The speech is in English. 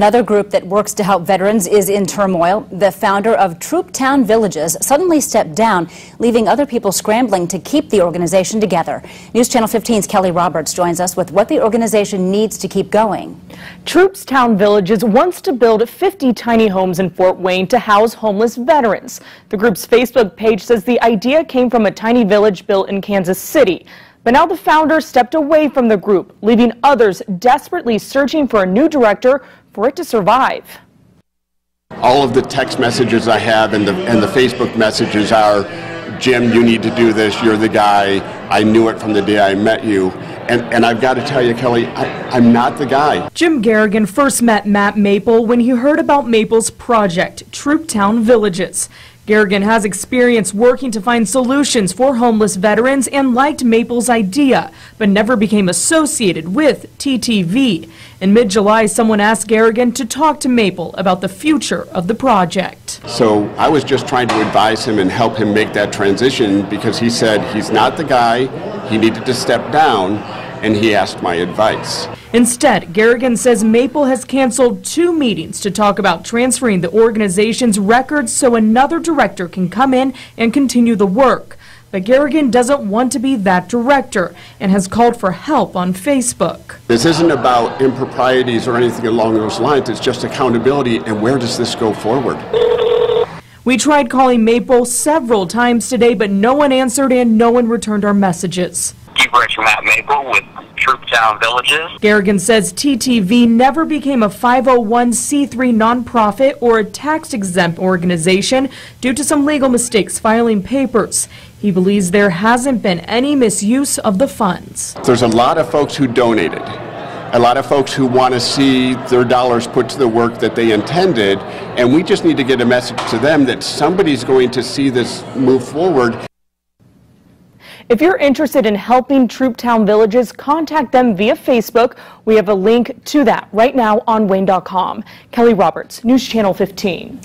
Another group that works to help veterans is in turmoil. The founder of Troop Town Villages suddenly stepped down, leaving other people scrambling to keep the organization together. News Channel 15's Kelly Roberts joins us with what the organization needs to keep going. Troop Town Villages wants to build 50 tiny homes in Fort Wayne to house homeless veterans. The group's Facebook page says the idea came from a tiny village built in Kansas City. But now the founder stepped away from the group, leaving others desperately searching for a new director for it to survive. All of the text messages I have and the, and the Facebook messages are, Jim, you need to do this, you're the guy, I knew it from the day I met you. And, and I've got to tell you, Kelly, I, am not the guy. Jim Garrigan first met Matt Maple when he heard about Maple's project, Troop Town Villages. Garrigan has experience working to find solutions for homeless veterans and liked Maple's idea, but never became associated with TTV. In mid-July, someone asked Garrigan to talk to Maple about the future of the project. So I was just trying to advise him and help him make that transition because he said he's not the guy, he needed to step down, and he asked my advice. Instead, Garrigan says Maple has canceled two meetings to talk about transferring the organization's records so another director can come in and continue the work. But Garrigan doesn't want to be that director and has called for help on Facebook. This isn't about improprieties or anything along those lines. It's just accountability and where does this go forward? We tried calling Maple several times today, but no one answered and no one returned our messages. Keep Rich Matt Maple with Troop Town Villages. Garrigan says TTV never became a 501c3 nonprofit or a tax exempt organization due to some legal mistakes filing papers. He believes there hasn't been any misuse of the funds. There's a lot of folks who donated. A lot of folks who want to see their dollars put to the work that they intended, and we just need to get a message to them that somebody's going to see this move forward. If you're interested in helping Troop Town Villages, contact them via Facebook. We have a link to that right now on WANE.com. Kelly Roberts, News Channel 15.